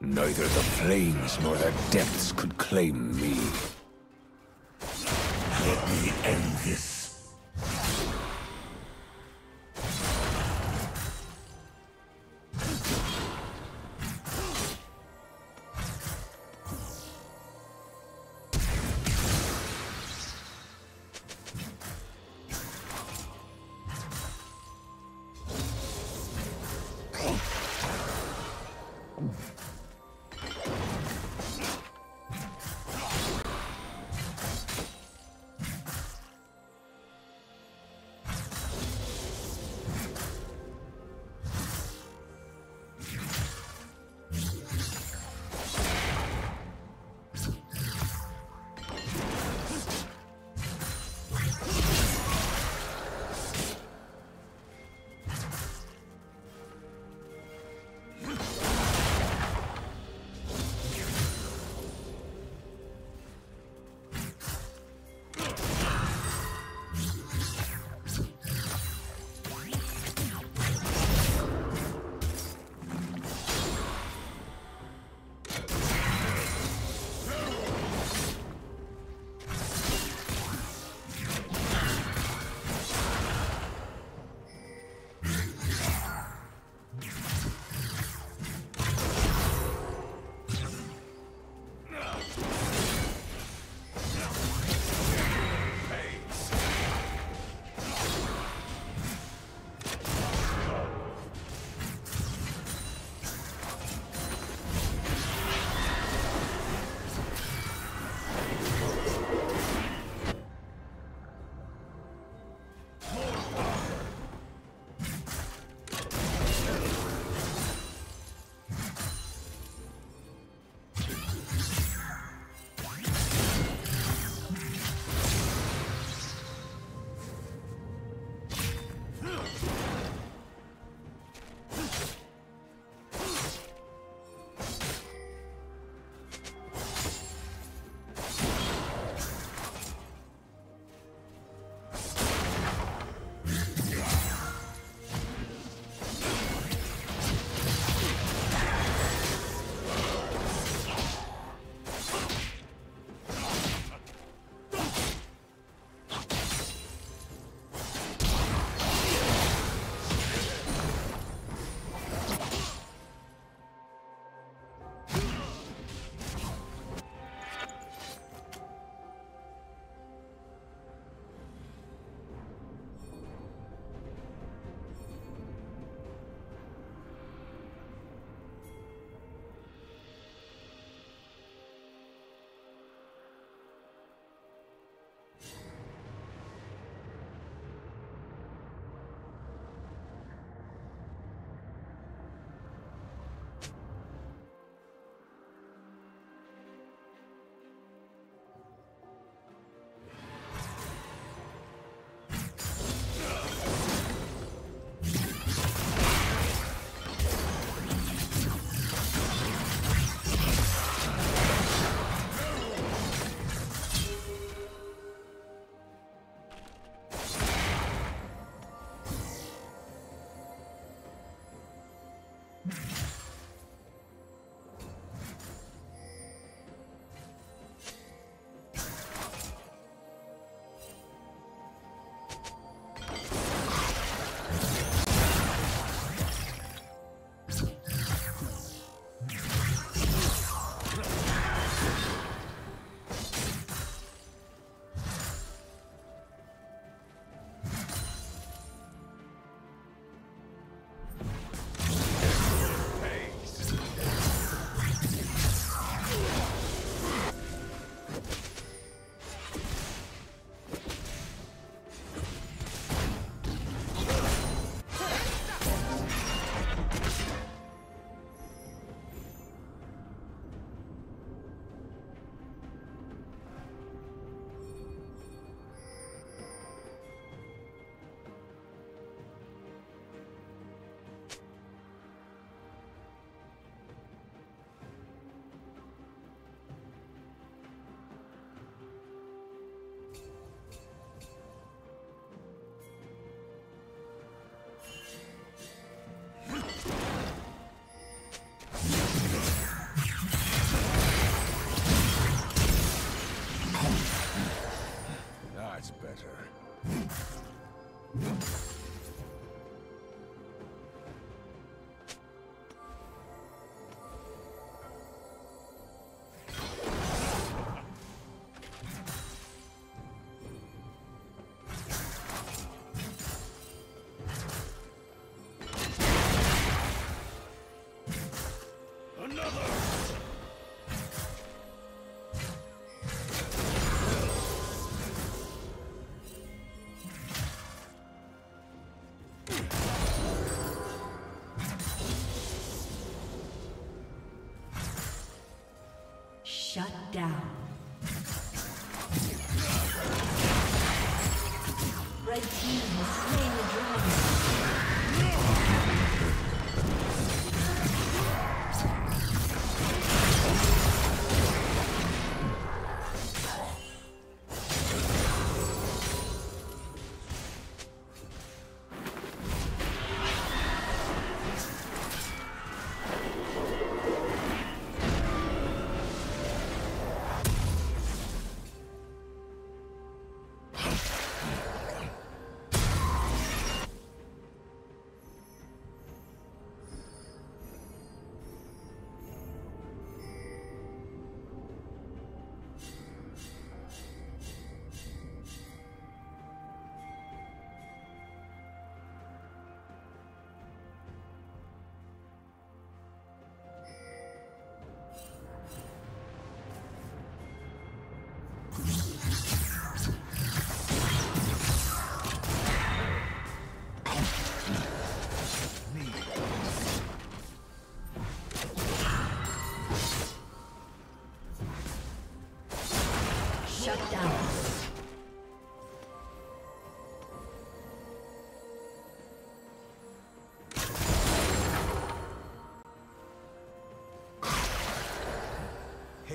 Neither the flames nor the depths could claim me. Let me end this. That's better. Down.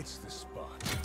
Hits the spot.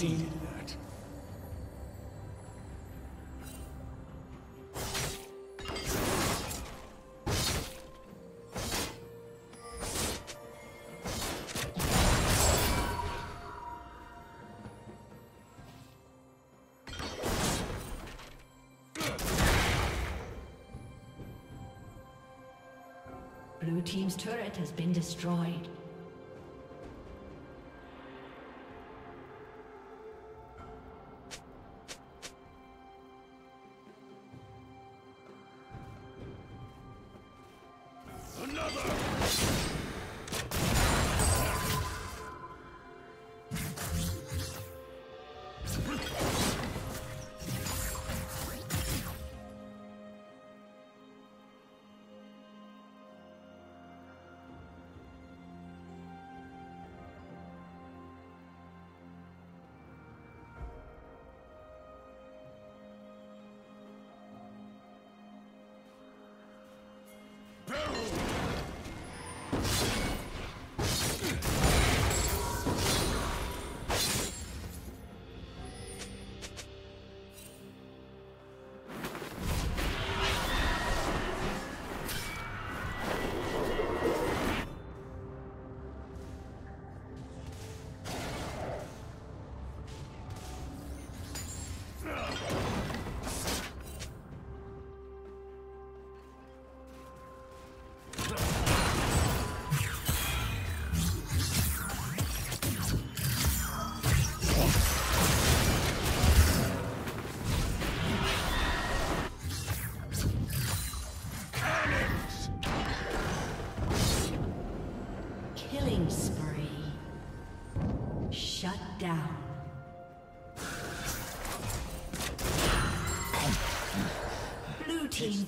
Dominating. Blue Team's turret has been destroyed.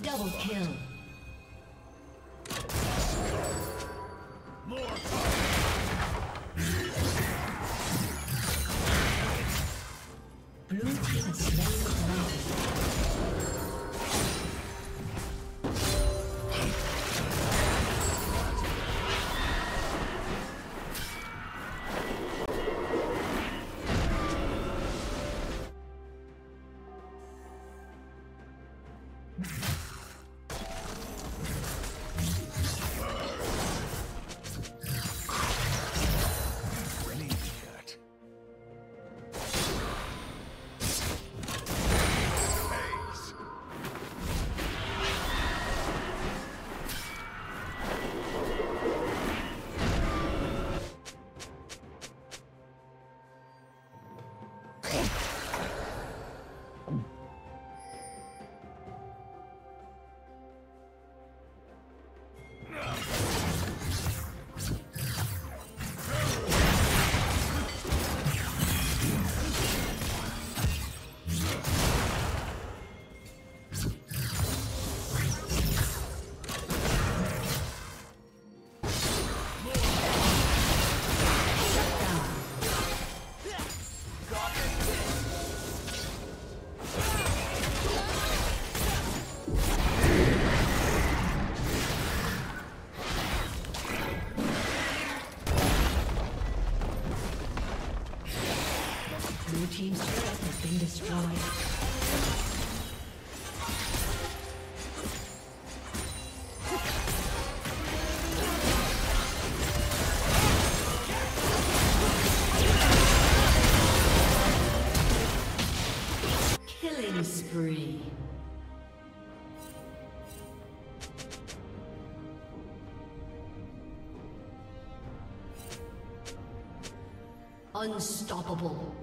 Double kill. Unstoppable.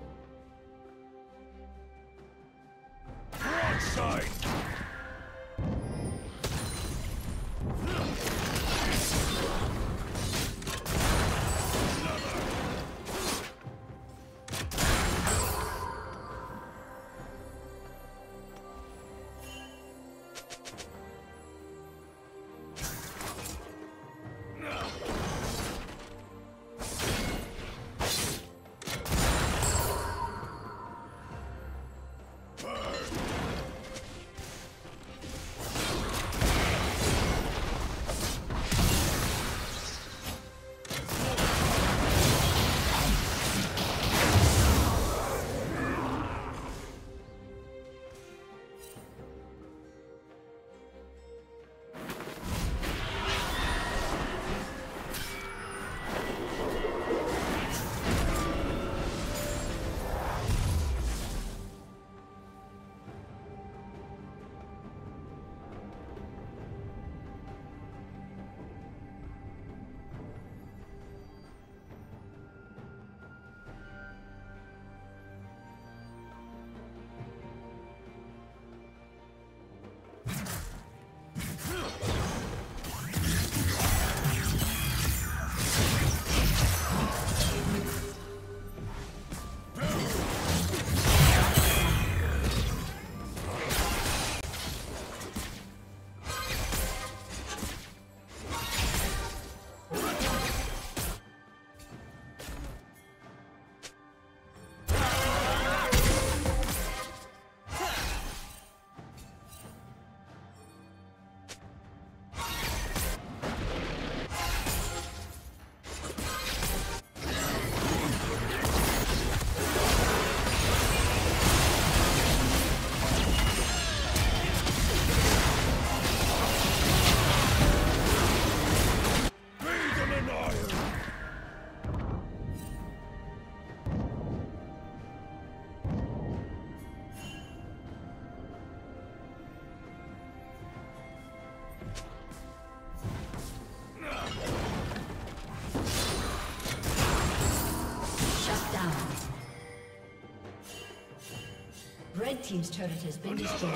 Team's turret has been destroyed.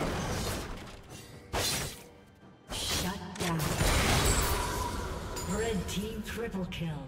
Shut down. Red team triple kill.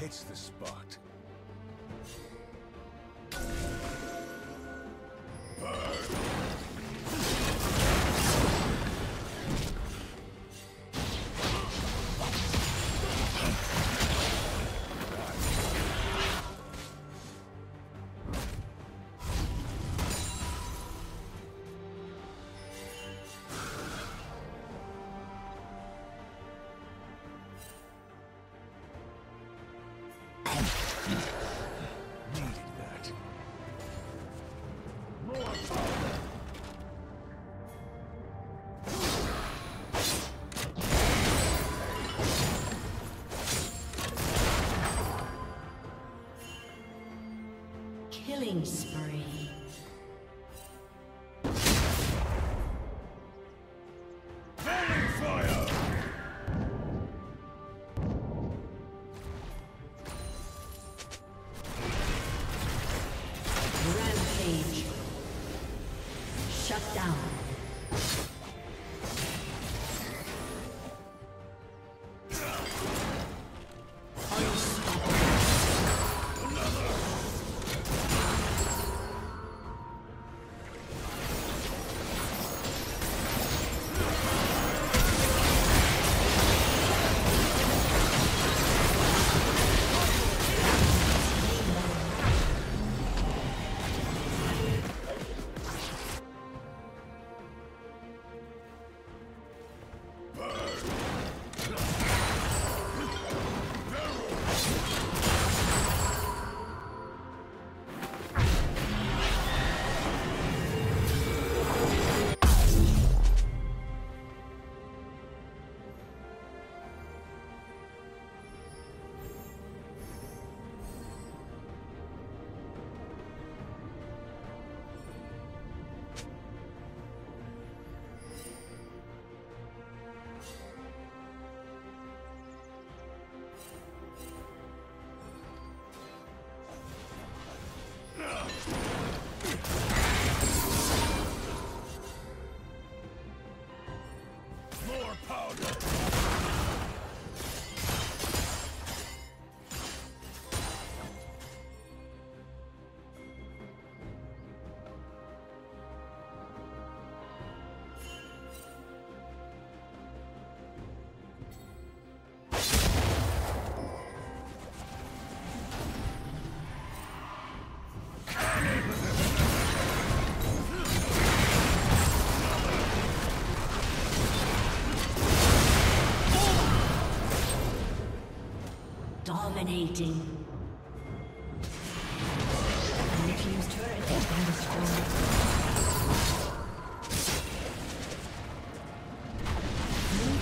Hits the spot. Killing spree. Dominating. Blue team's turret has been destroyed. Blue